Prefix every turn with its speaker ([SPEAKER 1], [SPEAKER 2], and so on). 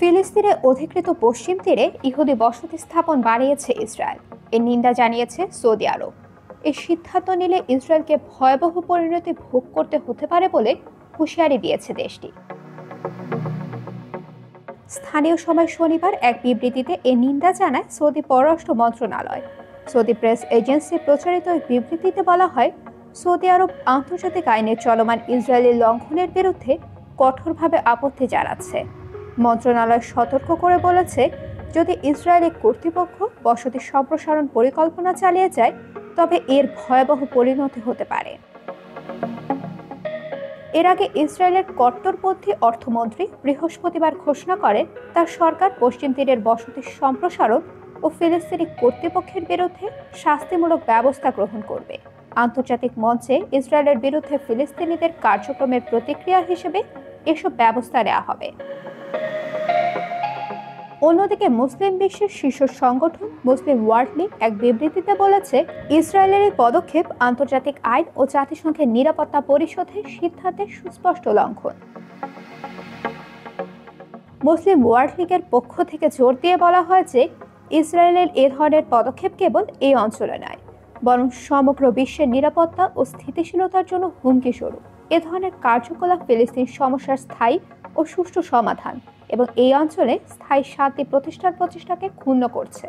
[SPEAKER 1] ফিলিস্তিনে অধিকৃত পশ্চিম তীরে ইহুদি বসতি স্থাপন বাড়িয়েছে ইসরায়েল। এর নিন্দা জানিয়েছে সৌদি আরব। এই সিদ্ধান্ত নিলে ইসরায়েলকে ভয়াবহ পরিণতি ভোগ করতে হতে পারে বলে হুঁশিয়ারি দিয়েছে দেশটি। স্থানীয় সময় শনিবার এক বিবৃতিতে এ নিন্দা জানায় সৌদি পররাষ্ট্র মন্ত্রণালয়। সৌদি প্রেস এজেন্সি প্রচারিত এক বিবৃতিতে বলা হয়, সৌদি আরব আন্তর্জাতিক আইনের চলমান ইসরায়েলি লঙ্ঘনের বিরুদ্ধে কঠোরভাবে আপত্তি জানাচ্ছে। মন্ত্রণালয় সতর্ক করে বলেছে, যদি ইসরায়েলি কর্তৃপক্ষ বসতি সম্প্রসারণ পরিকল্পনা চালিয়ে যায়, তবে এর ভয়াবহ পরিণতি হতে পারে। এর আগে ইসরায়েলের কট্টরপন্থী অর্থমন্ত্রী বৃহস্পতিবার ঘোষণা করেন, তার সরকার পশ্চিম তীরের বসতি সম্প্রসারণ ও ফিলিস্তিনি কর্তৃপক্ষের বিরুদ্ধে শাস্তিমূলক ব্যবস্থা গ্রহণ করবে। আন্তর্জাতিক মঞ্চে ইসরায়েলের বিরুদ্ধে ফিলিস্তিনিদের কার্যক্রমের প্রতিক্রিয়া হিসেবে এসব ব্যবস্থা নেওয়া হবে। অন্যদিকে মুসলিম বিশ্বের শীর্ষ সংগঠন মুসলিম ওয়ার্ল্ড লীগ এক বিবৃতিতে বলেছে, ইসরায়েলের এই পদক্ষেপ আন্তর্জাতিক আইন ও জাতিসংঘের নিরাপত্তা পরিষদের সিদ্ধান্তের সুস্পষ্ট লঙ্ঘন। মুসলিম ওয়ার্ল্ড লীগের পক্ষ থেকে জোর দিয়ে বলা হয় যে, ইসরায়েলের এ ধরনের পদক্ষেপ কেবল এই অঞ্চলে নয়, বরং সমগ্র বিশ্বের নিরাপত্তা ও স্থিতিশীলতার জন্য হুমকি স্বরূপ এ ধরনের কার্যকলাপ ফিলিস্তিন সমস্যার স্থায়ী ও সুষ্ঠু সমাধান এবং এই অঞ্চলে স্থায়ী শান্তি প্রতিষ্ঠার প্রচেষ্টাকে ক্ষুণ্ণ করছে।